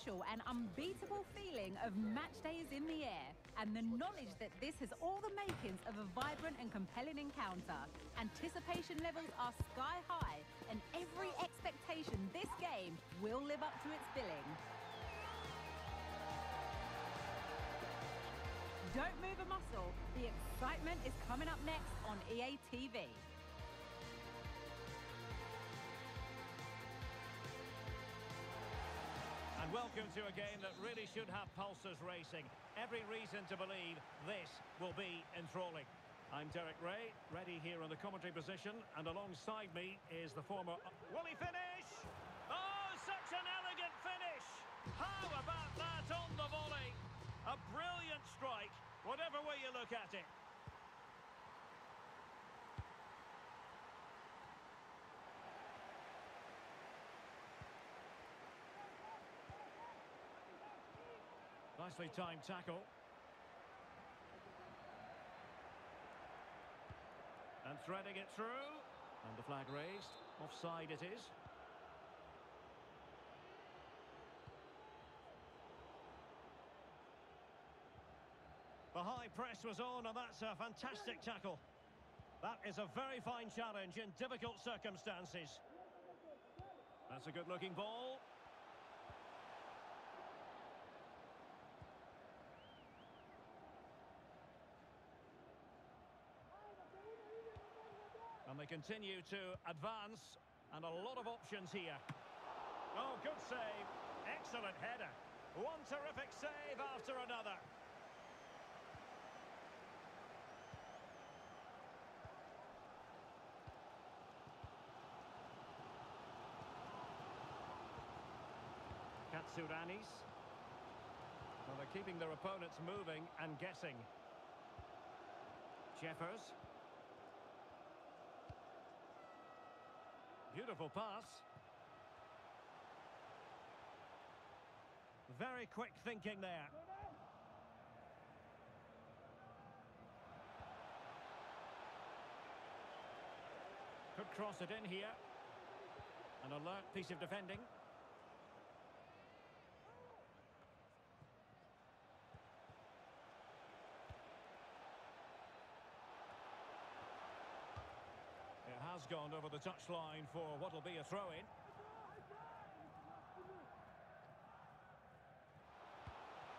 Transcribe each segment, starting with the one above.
special and unbeatable feeling of match day is in the air and the knowledge that this has all the makings of a vibrant and compelling encounter. Anticipation levels are sky high and every expectation this game will live up to its billing. Don't move a muscle. The excitement is coming up next on EA TV. Welcome to a game that really should have pulses racing. Every reason to believe this will be enthralling. I'm Derek Rae, ready here in the commentary position, and alongside me is the former... Will he finish? Oh, such an elegant finish! How about that on the volley? A brilliant strike, whatever way you look at it. Nicely timed tackle. And threading it through. And the flag raised. Offside it is. The high press was on, and that's a fantastic tackle. That is a very fine challenge in difficult circumstances. That's a good-looking ball. They continue to advance, and a lot of options here. Oh, good save. Excellent header. One terrific save after another. Katsouranis. Well, they're keeping their opponents moving and guessing. Jeffers. Beautiful pass. Very quick thinking there. Could cross it in here. An alert piece of defending. It has gone over the touchline for what will be a throw-in.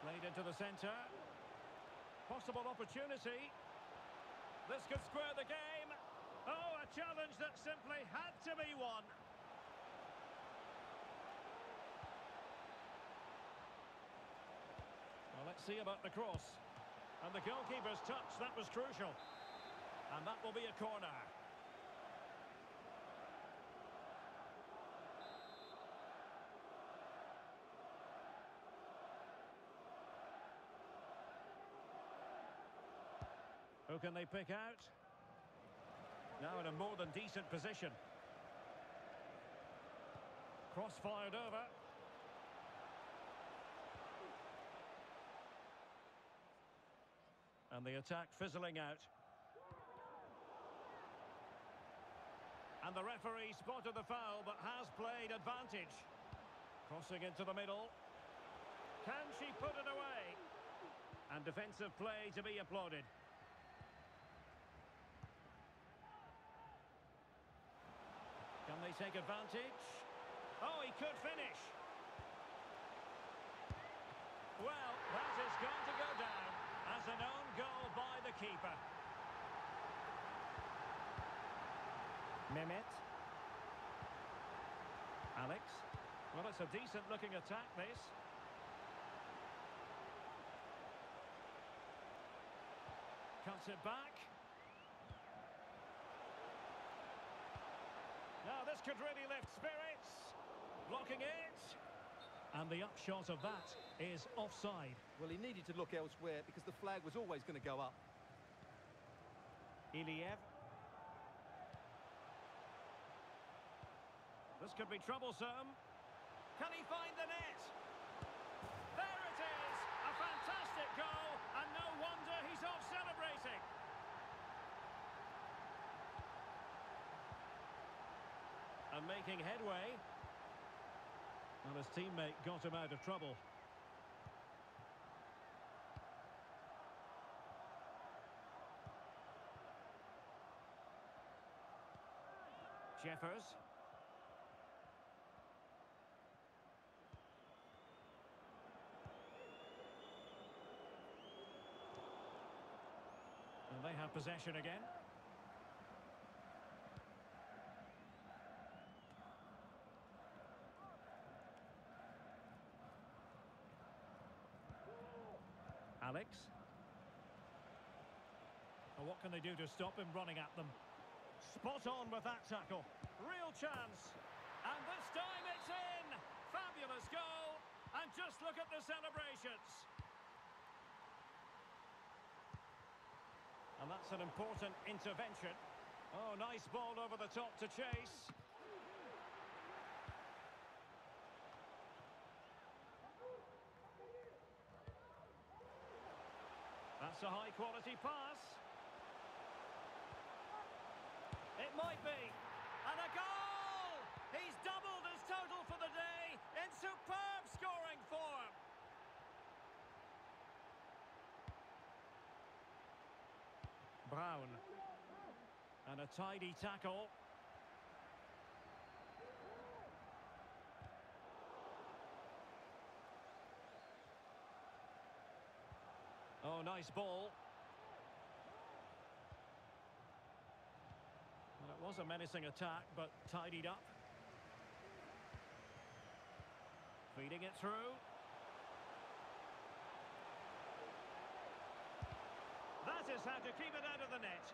Played into the centre. Possible opportunity. This could square the game. Oh, a challenge that simply had to be won. Well, let's see about the cross. And the goalkeeper's touch, that was crucial. And that will be a corner. Can they pick out? Now in a more than decent position. Cross fired over. And the attack fizzling out. And the referee spotted the foul but has played advantage. Crossing into the middle. Can she put it away? And defensive play to be applauded. They take advantage? Oh, he could finish. Well, that is going to go down as an own goal by the keeper. Mehmet. Alex. Well, it's a decent-looking attack, this. Cuts it back. Now this could really lift spirits. Blocking it. And the upshot of that is offside. Well, he needed to look elsewhere because the flag was always going to go up. Iliev. This could be troublesome. Can he find the net? There it is! A fantastic goal, and no wonder he's off celebrating. And making headway. And his teammate got him out of trouble. Jeffers. And they have possession again. Alex. Well, what can they do to stop him running at them? Spot on with that tackle. Real chance. And this time it's in. Fabulous goal. And just look at the celebrations. And that's an important intervention. Oh, nice ball over the top to chase. That's a high-quality pass. It might be. And a goal! He's doubled his total for the day in superb scoring form. Brown. And a tidy tackle. Nice ball. Well, it was a menacing attack, but tidied up. Feeding it through. That is how to keep it out of the net.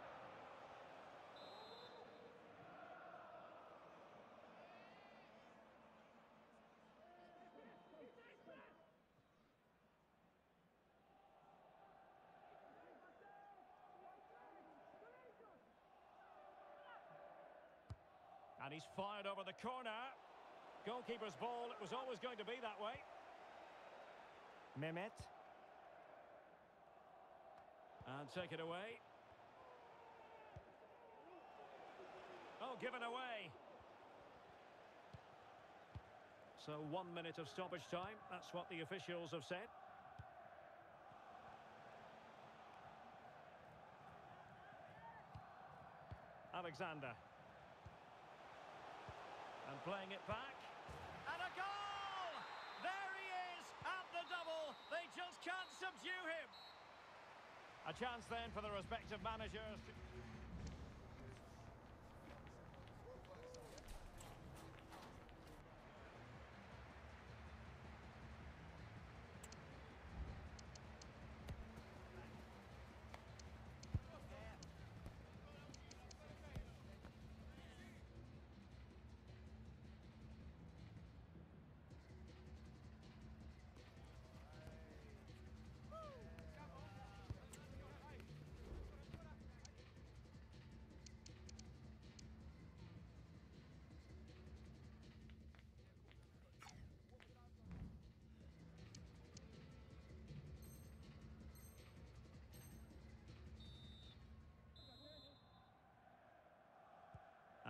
And he's fired over the corner. Goalkeeper's ball, it was always going to be that way. Mehmet. And take it away. Oh, given away. So one minute of stoppage time. That's what the officials have said. Alexander. And playing it back. And a goal! There he is at the double. They just can't subdue him. A chance then for the respective managers.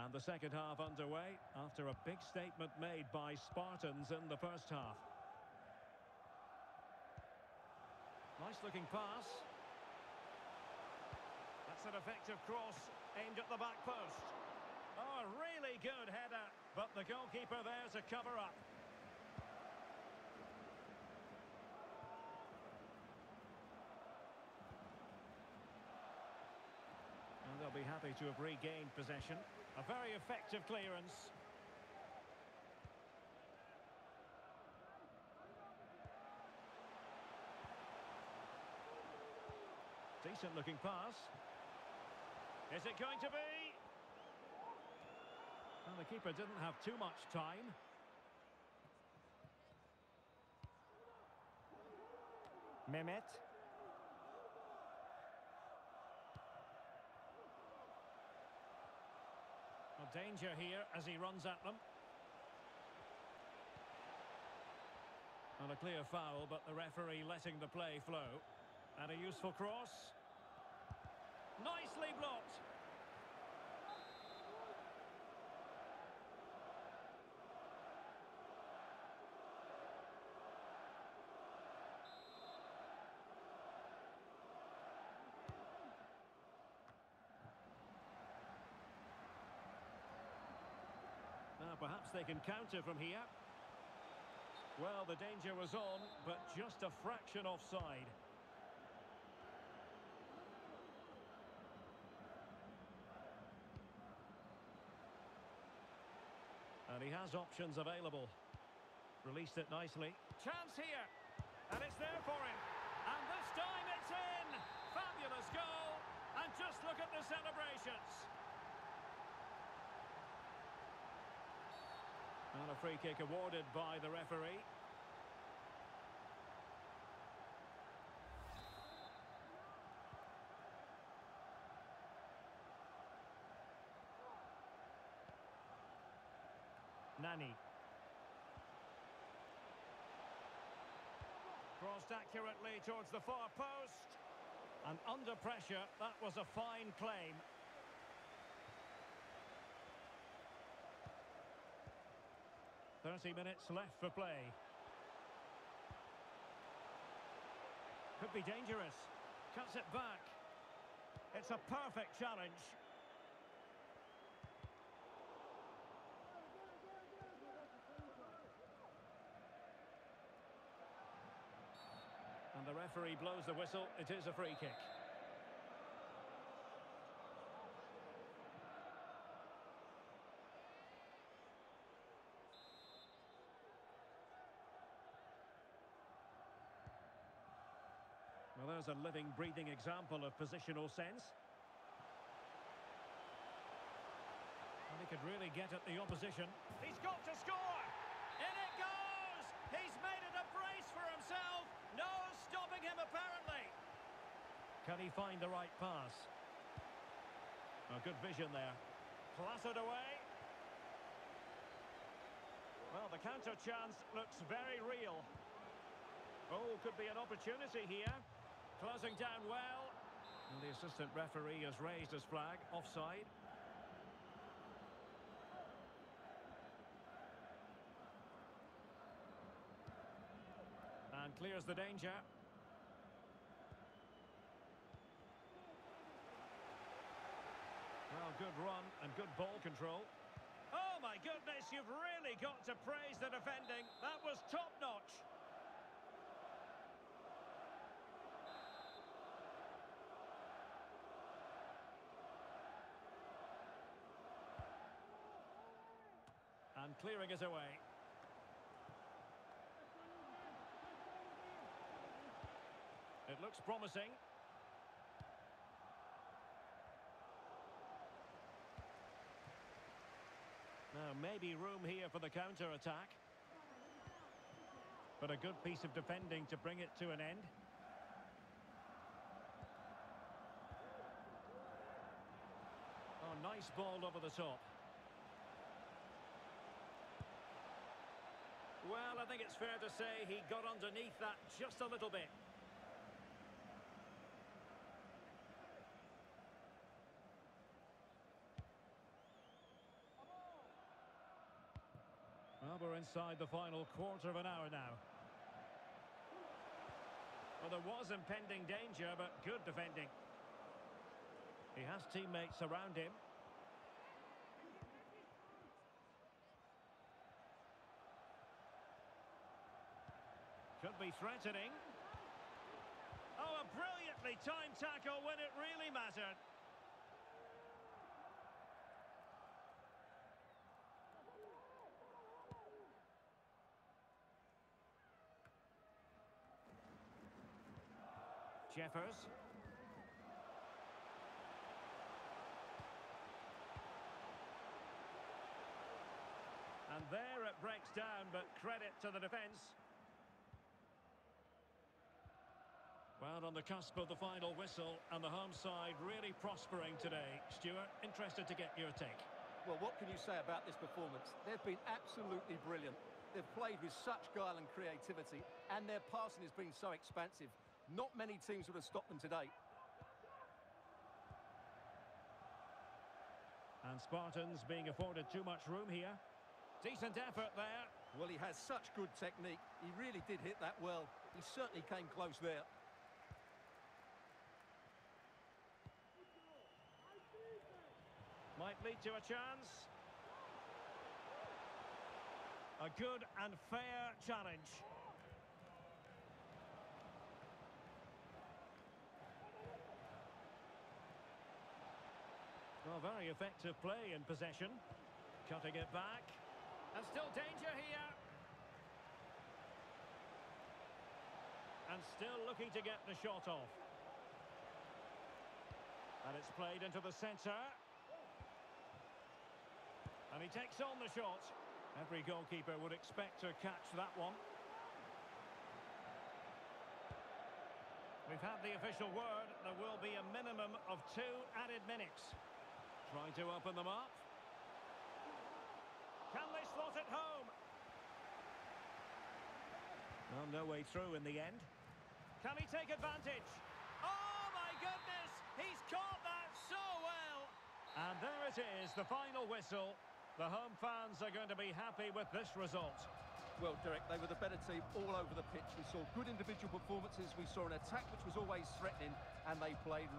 And the second half underway after a big statement made by Spartans in the first half. Nice looking pass. That's an effective cross aimed at the back post. Oh, really good header, but the goalkeeper there to cover up. Be happy to have regained possession. A very effective clearance. Decent looking pass. Is it going to be? Well, the keeper didn't have too much time. Mehmet. Danger here as he runs at them. And a clear foul, but the referee letting the play flow. And a useful cross. Nicely blocked. Now perhaps they can counter from here. Well, the danger was on, but just a fraction offside. And he has options available. Released it nicely. Chance here. And it's there for him. And this time it's in. Fabulous goal. And just look at the celebrations. And a free kick awarded by the referee. Nani. Crossed accurately towards the far post. And under pressure, that was a fine claim. Thirty minutes left for play. Could be dangerous. Cuts it back. It's a perfect challenge. And the referee blows the whistle. It is a free kick. There's a living, breathing example of positional sense. And he could really get at the opposition. He's got to score! In it goes! He's made it a brace for himself! No stopping him, apparently! Can he find the right pass? A good vision there. Clattered away. Well, the counter chance looks very real. Oh, could be an opportunity here. Closing down well. And the assistant referee has raised his flag. Offside. And clears the danger. Well, good run and good ball control. Oh, my goodness, you've really got to praise the defending. That was top-notch. Clearing is away. It looks promising. Now, maybe room here for the counter-attack. But a good piece of defending to bring it to an end. Oh, nice ball over the top. Well, I think it's fair to say he got underneath that just a little bit. Well, we're inside the final quarter of an hour now. Well, there was impending danger, but good defending. He has teammates around him. Could be threatening. Oh, a brilliantly timed tackle when it really mattered. Jeffers. And there it breaks down, but credit to the defence. Well, on the cusp of the final whistle, and the home side really prospering today. Stewart, interested to get your take. Well, what can you say about this performance? They've been absolutely brilliant. They've played with such guile and creativity, and their passing has been so expansive. Not many teams would have stopped them today. And Spartans being afforded too much room here. Decent effort there. Well, he has such good technique. He really did hit that well. He certainly came close there. Might lead to a chance. A good and fair challenge. Well, very effective play in possession. Cutting it back. And still danger here. And still looking to get the shot off. And it's played into the centre. And he takes on the shot. Every goalkeeper would expect to catch that one. We've had the official word. There will be a minimum of two added minutes. Trying to open them up. Can they slot it home? Well, no way through in the end. Can he take advantage? Oh, my goodness! He's caught that so well! And there it is, the final whistle. The home fans are going to be happy with this result. Well, Derek, they were the better team all over the pitch. We saw good individual performances. We saw an attack which was always threatening, and they played...